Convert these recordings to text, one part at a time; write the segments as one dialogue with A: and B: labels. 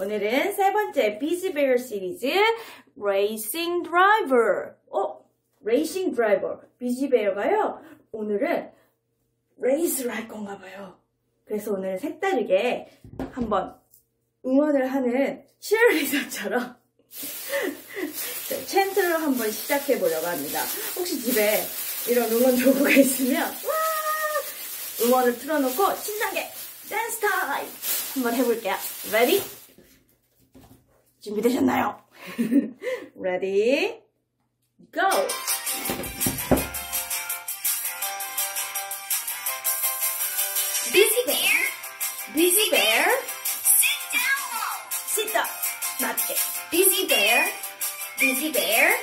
A: 오늘은 세 번째 Busy Bear 시리즈 Racing Driver. 어? Racing Driver. Busy Bear가요. 오늘은 레이스를 할 건가 봐요. 그래서 오늘 색다르게 한번 응원을 하는 치어리더처럼 chant를 한번 시작해 보려고 합니다. 혹시 집에 이런 응원 도구가 있으면 와 응원을 틀어놓고 신나게 댄스 타임 한번 해볼게요. Ready? 준비되셨나요? Ready? Go!
B: Busy bear,
A: Busy bear,
B: sit down.
A: sit up. 맞게.
B: Busy bear, busy bear,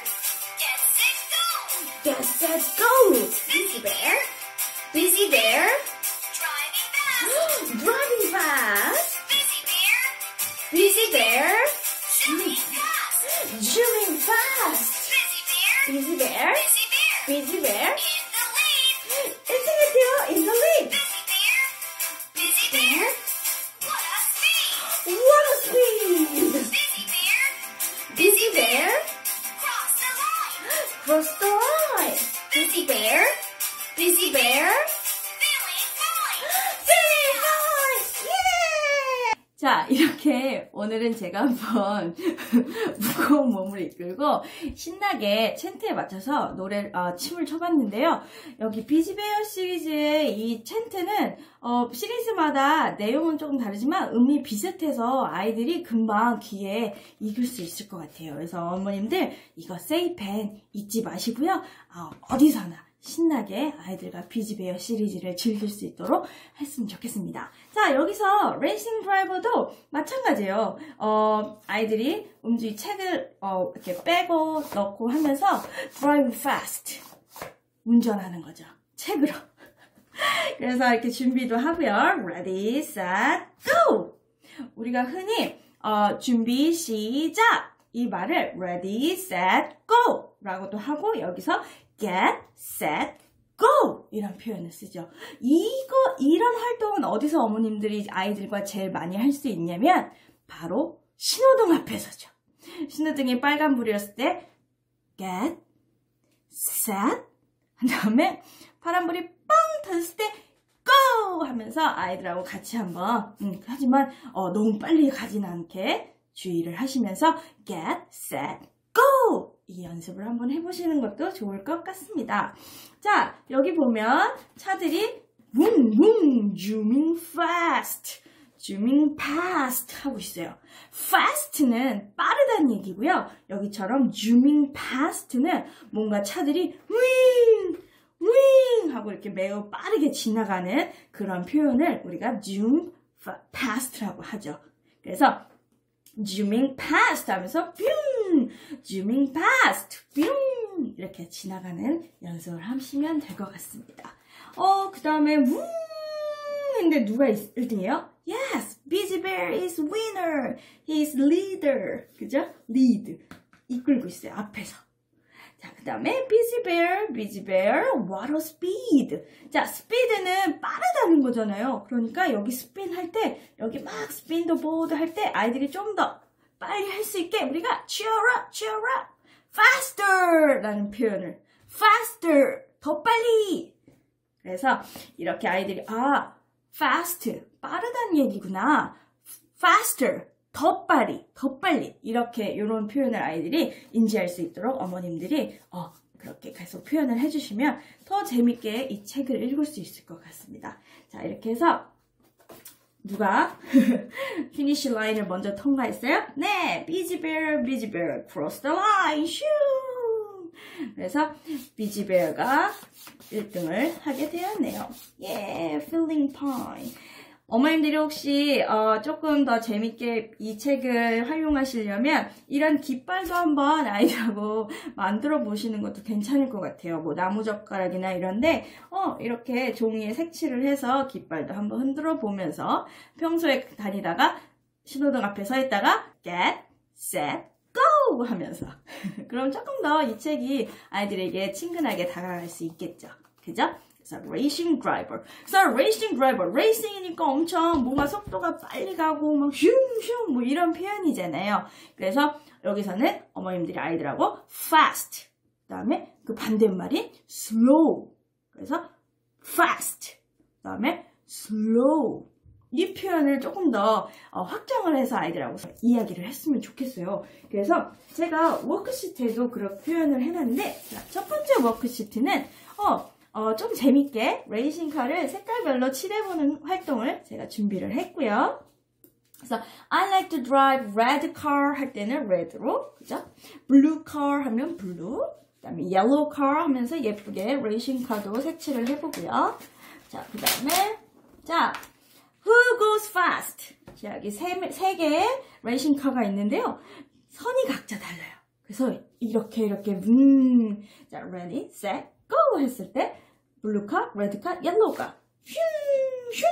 A: 자, 이렇게 오늘은 제가 한번 무거운 몸을 이끌고 신나게 챈트에 맞춰서 노래, 어, 춤을 춰봤는데요. 여기 비지베어 시리즈의 이 챈트는 어, 시리즈마다 내용은 조금 다르지만 음이 비슷해서 아이들이 금방 귀에 익을 수 있을 것 같아요. 그래서 어머님들 이거 세이펜 잊지 마시고요. 어, 어디서나 신나게 아이들과 비지베어 시리즈를 즐길 수 있도록 했으면 좋겠습니다. 자, 여기서 레이싱 드라이버도 마찬가지예요. 어, 아이들이 음주 책을 어, 이렇게 빼고 넣고 하면서 driving fast 운전하는 거죠. 책으로. 그래서 이렇게 준비도 하고요. Ready, set, go! 우리가 흔히 어, 준비 시작 이 말을 ready, set, go 라고도 하고 여기서 get, set, go 이런 표현을 쓰죠. 이거 이런 활동은 어디서 어머님들이 아이들과 제일 많이 할 수 있냐면 바로 신호등 앞에서죠. 신호등이 빨간불이었을 때 get, set 그다음에 파란불이 빵 터졌을 때 go 하면서 아이들하고 같이 한번 음, 하지만 어, 너무 빨리 가진 않게 주의를 하시면서 get, set, 이 연습을 한번 해보시는 것도 좋을 것 같습니다. 자 여기 보면 차들이 뭉뭉 zooming fast zooming past 하고 있어요. fast는 빠르다는 얘기고요. 여기처럼 zooming past는 뭔가 차들이 윙, 윙 하고 이렇게 매우 빠르게 지나가는 그런 표현을 우리가 zoom past라고 하죠. 그래서 zooming past 하면서 뿅, zooming past, 뿅 이렇게 지나가는 연습을 하시면 될 것 같습니다. 어, 그 다음에 웅 근데 누가 1등이에요? Yes, Busy Bear is winner. He is leader. 그죠? lead. 이끌고 있어요. 앞에서. 자, 그 다음에 Busy Bear, Busy Bear, what a speed. 자, speed는 빠르다는 거잖아요. 그러니까 여기 스핀 할 때, 여기 막 스핀 더 보드 할 때 아이들이 좀더 빨리 할 수 있게 우리가 cheer up, cheer up, faster 라는 표현을 faster, 더 빨리. 그래서 이렇게 아이들이 아, fast, 빠르다는 얘기구나. faster, 더 빨리, 더 빨리. 이렇게 이런 표현을 아이들이 인지할 수 있도록 어머님들이 어, 그렇게 계속 표현을 해주시면 더 재밌게 이 책을 읽을 수 있을 것 같습니다. 자, 이렇게 해서 누가 finish line을 먼저 통과했어요? 네, Busy Bear, Busy Bear, cross the line, 슈! 그래서 Busy Bear가 1등을 하게 되었네요. 예, feeling fine. 어머님들이 혹시 어, 조금 더 재밌게 이 책을 활용하시려면 이런 깃발도 한번 아이들하고 만들어 보시는 것도 괜찮을 것 같아요. 뭐 나무젓가락이나 이런데 어, 이렇게 종이에 색칠을 해서 깃발도 한번 흔들어 보면서 평소에 다니다가 신호등 앞에 서 있다가 get, set, go 하면서 그럼 조금 더 이 책이 아이들에게 친근하게 다가갈 수 있겠죠. 그죠? 그래서 racing driver. 그래서 racing driver, racing이니까 엄청 뭔가 속도가 빨리 가고 막 슝슝 뭐 이런 표현이잖아요. 그래서 여기서는 어머님들이 아이들하고 fast. 그 다음에 그 반대말인 slow. 그래서 fast. 그 다음에 slow. 이 표현을 조금 더 어, 확장을 해서 아이들하고 이야기를 했으면 좋겠어요. 그래서 제가 worksheet에도 그런 표현을 해놨는데 자, 첫 번째 worksheet는 어, 어, 좀 재밌게 레이싱카를 색깔별로 칠해보는 활동을 제가 준비를 했고요. 그래서 I like to drive red car 할 때는 red로, 그죠? blue car 하면 blue, 그다음에 yellow car 하면서 예쁘게 레이싱카도 색칠을 해보고요. 자, 그다음에 자, who goes fast? 자, 여기 세, 세 개의 레이싱카가 있는데요. 선이 각자 달라요. 그래서 이렇게 이렇게 음, 자, ready, set, go 했을 때 blue car, red car, yellow가 슝슝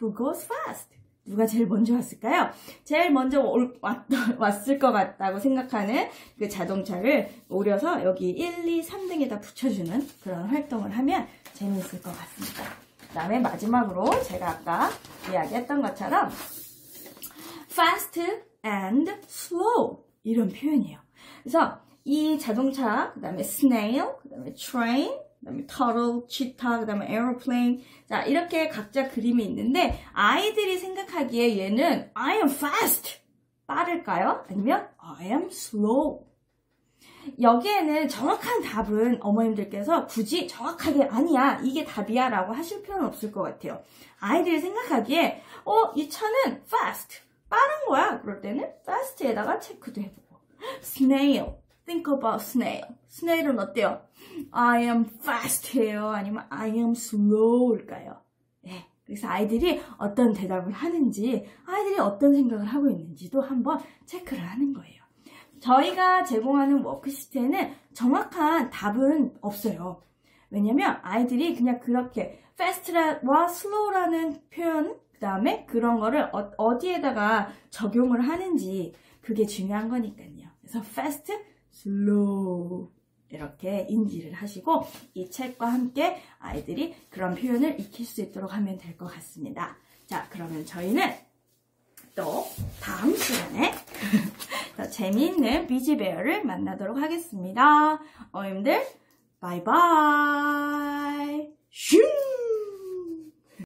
A: Who goes fast? 누가 제일 먼저 왔을까요? 제일 먼저 올, 왔, 왔을 것 같다고 생각하는 그 자동차를 오려서 여기 1, 2, 3등에다 붙여주는 그런 활동을 하면 재미있을 것 같습니다. 그 다음에 마지막으로 제가 아까 이야기했던 것처럼 fast and slow 이런 표현이에요. 그래서 이 자동차, 그 다음에 snail, 그 다음에 train, 그 다음에 turtle, cheetah, 그 다음에 aeroplane. 자, 이렇게 각자 그림이 있는데, 아이들이 생각하기에 얘는 I am fast. 빠를까요? 아니면 I am slow. 여기에는 정확한 답은 어머님들께서 굳이 정확하게 아니야, 이게 답이야 라고 하실 필요는 없을 것 같아요. 아이들이 생각하기에, 어, 이 차는 fast. 빠른 거야. 그럴 때는 fast에다가 체크도 해보고. snail. Think about snail. snail은 어때요? I am fast예요. 아니면 I am slow일까요? 네. 그래서 아이들이 어떤 대답을 하는지, 아이들이 어떤 생각을 하고 있는지도 한번 체크를 하는 거예요. 저희가 제공하는 워크시트에는 정확한 답은 없어요. 왜냐면 아이들이 그냥 그렇게 fast와 slow라는 표현, 그 다음에 그런 거를 어, 디에다가 적용을 하는지 그게 중요한 거니까요. 그래서 fast, slow 이렇게 인지를 하시고 이 책과 함께 아이들이 그런 표현을 익힐 수 있도록 하면 될 것 같습니다. 자, 그러면 저희는 또 다음 시간에 더 재미있는 비지베어를 만나도록 하겠습니다. 어님들 바이바이 슈